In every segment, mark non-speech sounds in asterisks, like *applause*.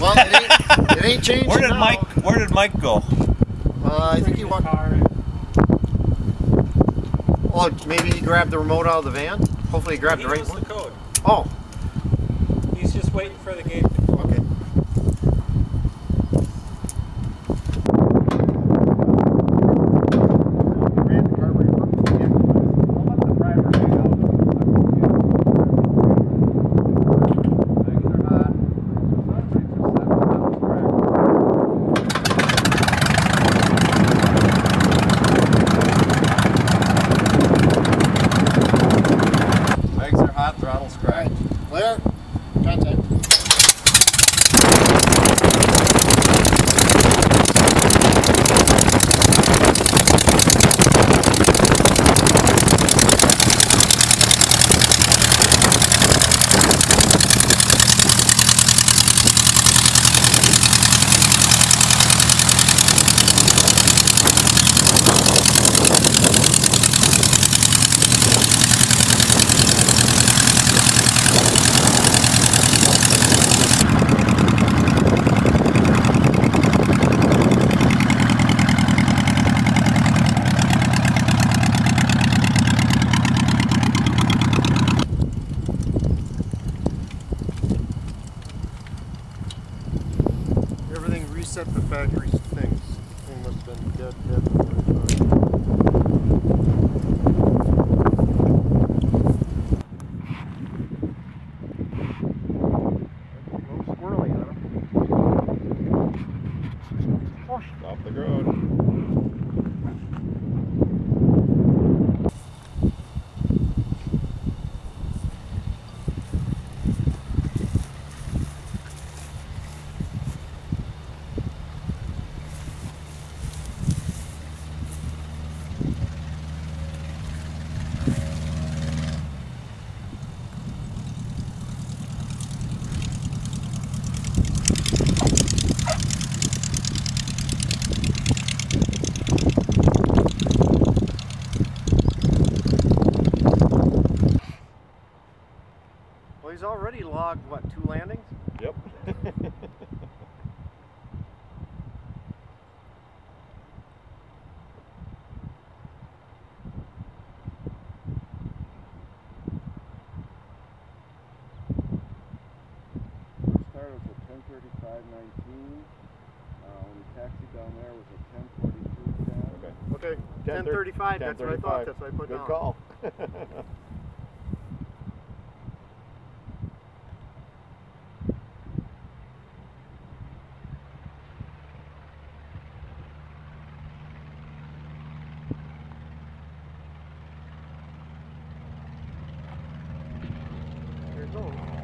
Well, it ain't, it ain't *laughs* changing Where did now. Mike? Where did Mike go? Uh, I think he went. Oh, maybe he grabbed the remote out of the van. Hopefully, he grabbed He the right knows one. the code. Oh, He's just waiting for the gate reset the factory things. Thing must have been dead, dead. for a time. A little squirrely on 'em. Off the road. Well, he's already logged what two landings? Yep. Start was at ten thirty-five nineteen. Uh, when we taxied down there was at ten forty-two ten. Okay. Okay. Ten thirty-five. That's what I thought. That's what I put Good down. call. *laughs* There it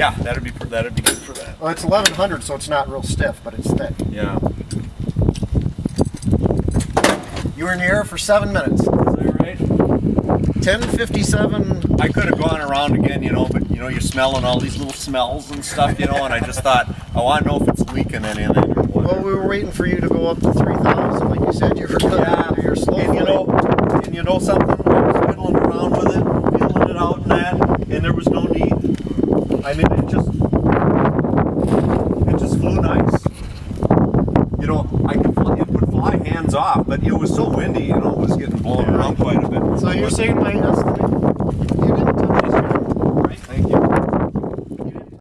Yeah, that'd be that'd be good for that. Well, it's 1100, so it's not real stiff, but it's thick. Yeah. You were in the air for seven minutes. Is that right? 1057. I could have gone around again, you know, but you know, you're smelling all these little smells and stuff, you know, and I just thought, I want to know if it's leaking anything Well, we were waiting for you to go up to 3000. Like you said, you were going Yeah, to do your slow and you know, flight. and you know something, I was fiddling around with it, feeling it out and that, and there was no need. I mean, it just, it just flew nice. You know, I could fly, it would fly hands off, but it was so windy, you know, it was getting blown around quite a bit. So you're saying my estimate,